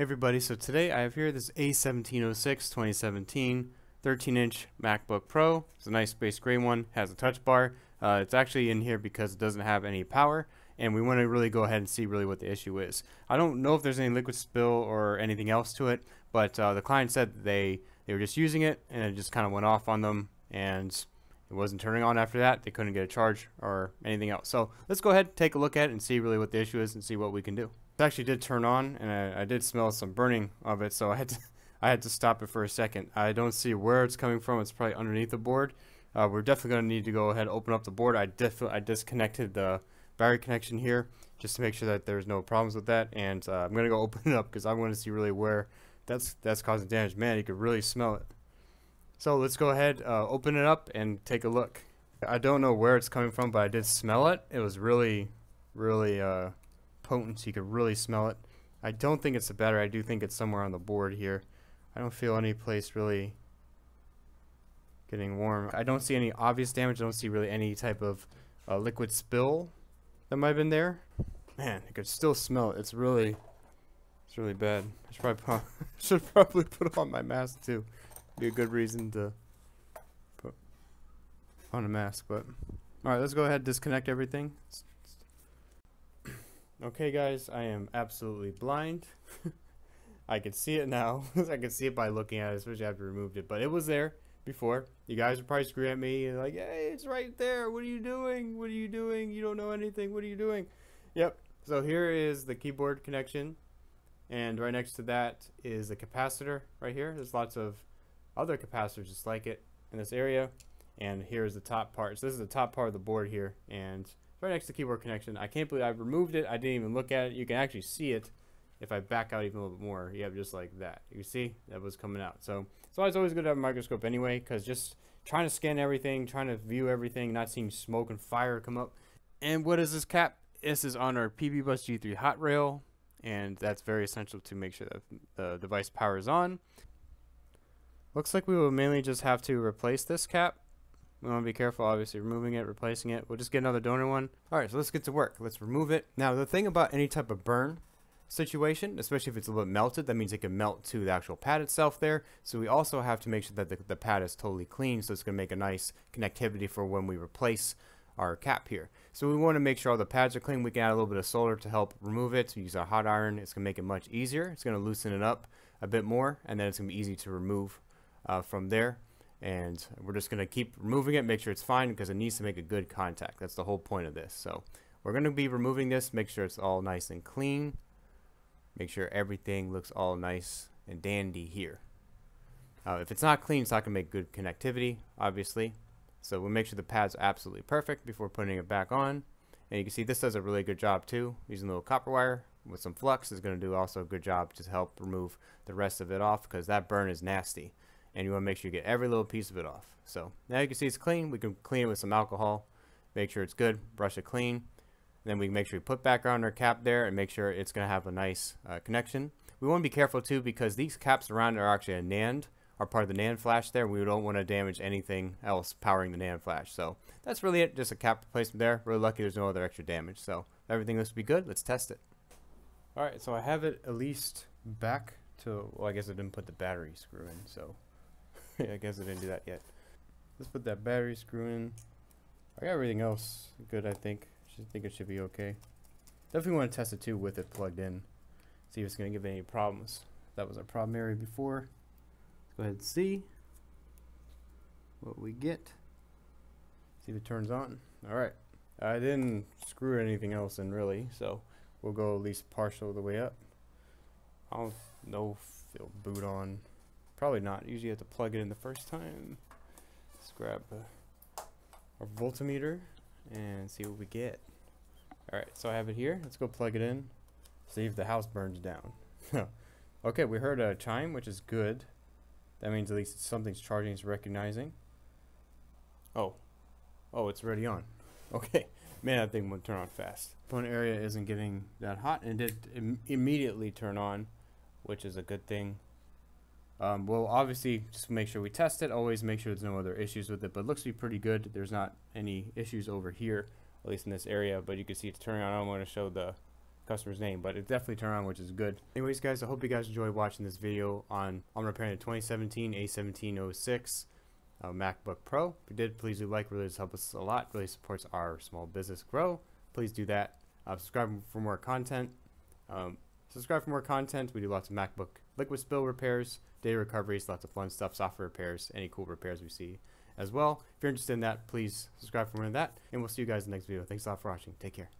Everybody, so today I have here this A1706 2017 13 inch MacBook Pro. It's a nice space gray one, has a touch bar. Uh, it's actually in here because it doesn't have any power and we want to really go ahead and see really what the issue is. I don't know if there's any liquid spill or anything else to it, but uh, the client said they, they were just using it and it just kind of went off on them and it wasn't turning on after that. They couldn't get a charge or anything else. So let's go ahead, take a look at it and see really what the issue is and see what we can do. It actually did turn on, and I, I did smell some burning of it, so I had to I had to stop it for a second. I don't see where it's coming from. It's probably underneath the board. Uh, we're definitely going to need to go ahead and open up the board. I I disconnected the battery connection here just to make sure that there's no problems with that. And uh, I'm going to go open it up because I want to see really where that's that's causing damage. Man, you could really smell it. So let's go ahead, uh, open it up and take a look. I don't know where it's coming from, but I did smell it. It was really, really uh, potent, so you could really smell it. I don't think it's the battery. I do think it's somewhere on the board here. I don't feel any place really getting warm. I don't see any obvious damage. I don't see really any type of uh, liquid spill that might have been there. Man, I could still smell it. It's really, it's really bad. I should probably put, should probably put on my mask too. Be a good reason to put on a mask. But all right, let's go ahead and disconnect everything. Okay guys, I am absolutely blind. I can see it now. I can see it by looking at it, especially after I removed it. But it was there before. You guys would probably scream at me like, hey, it's right there. What are you doing? What are you doing? You don't know anything. What are you doing? Yep. So here is the keyboard connection. And right next to that is the capacitor right here. There's lots of other capacitors just like it in this area. And here's the top part. So this is the top part of the board here. And right next to the keyboard connection. I can't believe I removed it. I didn't even look at it. You can actually see it if I back out even a little bit more. You have just like that. You see that was coming out. So so it's always good to have a microscope anyway because just trying to scan everything, trying to view everything, not seeing smoke and fire come up. And what is this cap? This is on our PP Bus G3 hot rail and that's very essential to make sure that the device powers on. Looks like we will mainly just have to replace this cap we want to be careful, obviously, removing it, replacing it. We'll just get another donor one. All right, so let's get to work. Let's remove it. Now, the thing about any type of burn situation, especially if it's a little bit melted, that means it can melt to the actual pad itself there. So we also have to make sure that the, the pad is totally clean, so it's going to make a nice connectivity for when we replace our cap here. So we want to make sure all the pads are clean. We can add a little bit of solder to help remove it. So use our hot iron. It's going to make it much easier. It's going to loosen it up a bit more, and then it's going to be easy to remove uh, from there and we're just going to keep removing it make sure it's fine because it needs to make a good contact. That's the whole point of this. So we're going to be removing this make sure it's all nice and clean. Make sure everything looks all nice and dandy here. Uh, if it's not clean it's not going to make good connectivity obviously. So we'll make sure the pad's absolutely perfect before putting it back on. And you can see this does a really good job too using a little copper wire with some flux is going to do also a good job to help remove the rest of it off because that burn is nasty and you want to make sure you get every little piece of it off. So now you can see it's clean. We can clean it with some alcohol, make sure it's good, brush it clean. Then we can make sure we put back on our cap there and make sure it's going to have a nice uh, connection. We want to be careful too because these caps around are actually a NAND, are part of the NAND flash there. We don't want to damage anything else powering the NAND flash. So that's really it, just a cap replacement there. Really lucky there's no other extra damage. So everything looks to be good. Let's test it. Alright, so I have it at least back to, well I guess I didn't put the battery screw in, so I guess I didn't do that yet. Let's put that battery screw in. I got everything else good, I think. I think it should be okay. Definitely want to test it too with it plugged in. See if it's going to give any problems. That was our problem area before. Let's go ahead and see what we get. See if it turns on. Alright. I didn't screw anything else in really, so we'll go at least partial the way up. I don't know if it'll boot on. Probably not. Usually you have to plug it in the first time. Let's grab our voltmeter and see what we get. Alright, so I have it here. Let's go plug it in. See if the house burns down. okay, we heard a chime, which is good. That means at least something's charging, it's recognizing. Oh. Oh, it's already on. Okay. Man, that thing would turn on fast. Phone area isn't getting that hot, and it did Im immediately turn on, which is a good thing. Um, we'll obviously just make sure we test it, always make sure there's no other issues with it, but it looks to be pretty good. There's not any issues over here, at least in this area, but you can see it's turning on. I'm going to show the customer's name, but it definitely turned on, which is good. Anyways, guys, I hope you guys enjoyed watching this video on on repairing the 2017 A1706 uh, MacBook Pro. If you did, please do like. Really does help us a lot. Really supports our small business grow. Please do that. Uh, subscribe for more content. Um, subscribe for more content. We do lots of MacBook liquid spill repairs, data recoveries, lots of fun stuff, software repairs, any cool repairs we see as well. If you're interested in that, please subscribe for more of that, and we'll see you guys in the next video. Thanks a lot for watching. Take care.